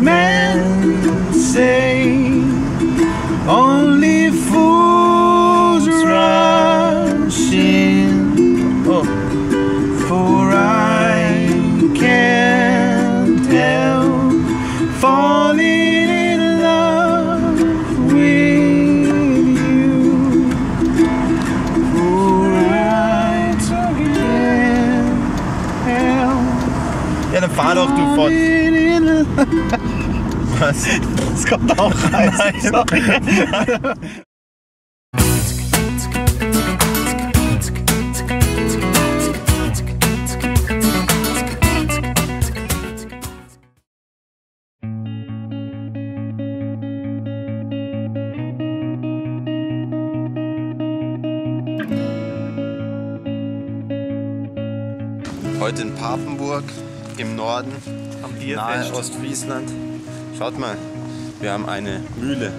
Man. Ja, dann fahr doch, du Fott. love. Was? Das kommt auch rein. Nein, sorry. Heute in Papenburg im Norden, Am nahe. Ostfriesland. Schaut mal, wir haben eine Mühle.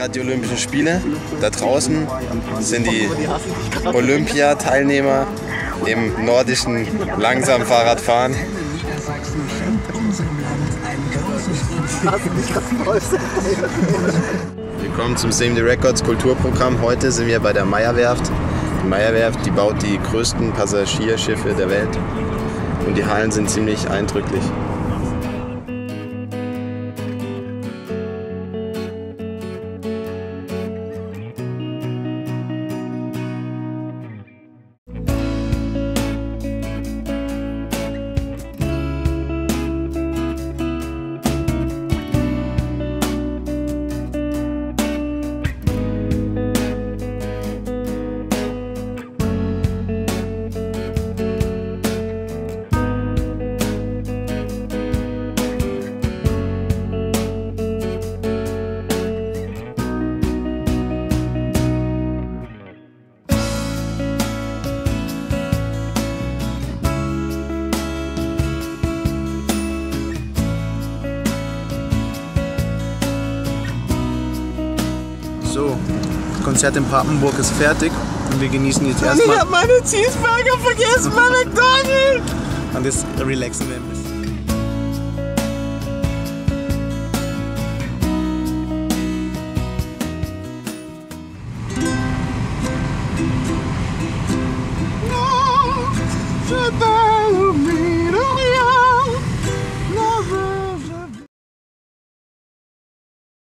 Gerade die Olympischen Spiele. Da draußen sind die Olympiateilnehmer im nordischen Langsamfahrradfahren. Willkommen zum Save the Records Kulturprogramm. Heute sind wir bei der Meierwerft. Die Meierwerft, die baut die größten Passagierschiffe der Welt. Und die Hallen sind ziemlich eindrücklich. So, das Konzert in Papenburg ist fertig und wir genießen jetzt erstmal hab meine Cheeseburger vergessen bei McDonald's! und jetzt relaxen wir ein bisschen. No,